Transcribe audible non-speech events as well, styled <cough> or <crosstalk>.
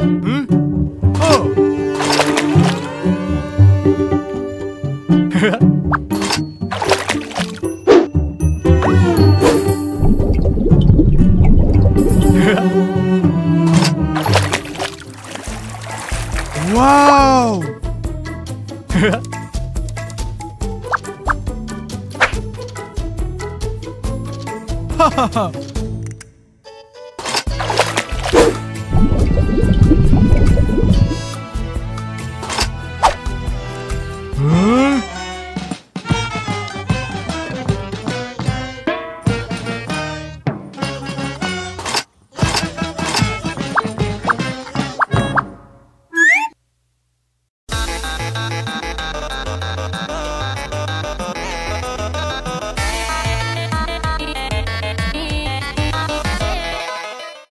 응? 어. 와우. 하하하. <laughs>